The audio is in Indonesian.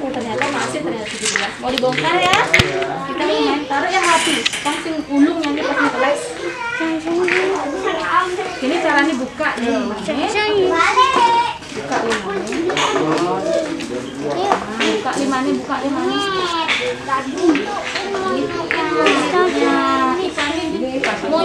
Oh ternyata masih ternyata 17 Mau dibongkar ya? Kita mau main taruh yang rapi Langsung ulung yang pas kelas Ini caranya buka nih Buka limanya Buka limanya, buka limanya Gitu ya Mau